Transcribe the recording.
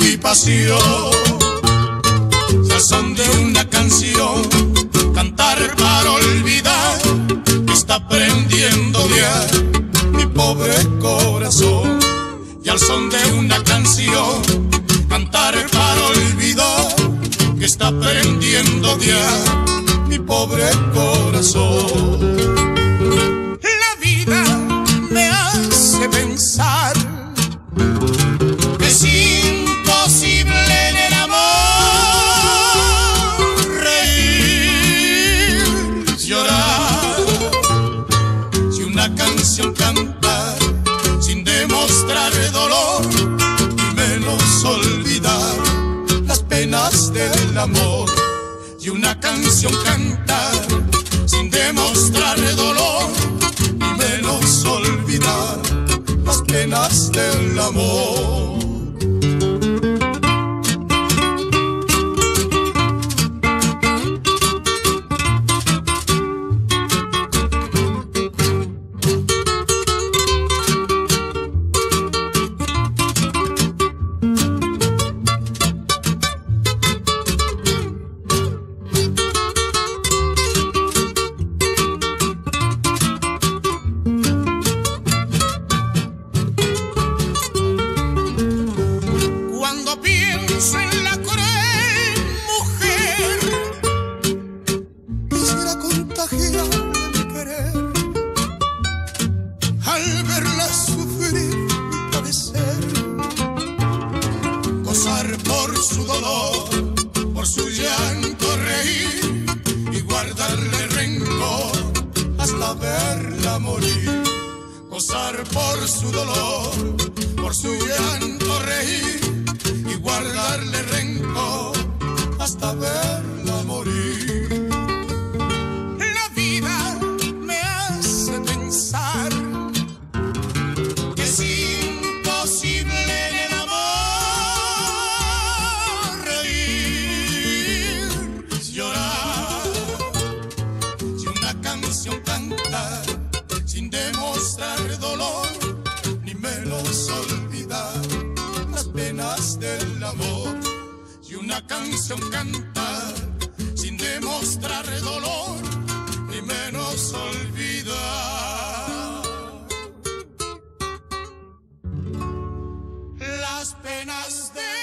mi pasión. Ya son de una canción, cantar para olvidar que está prendiendo ya mi pobre corazón. Y al son de una canción, cantar para olvidar que está prendiendo ya mi pobre corazón. Canción cantar sin demostrar dolor y menos olvidar las penas del amor. Morir. Gozar por su dolor, por su llanto reír y guardarle rencor hasta verla morir. La vida me hace pensar que es imposible el amor reír, llorar y una canción cantar penas del amor y una canción cantar sin demostrar dolor ni menos olvidar. Las penas del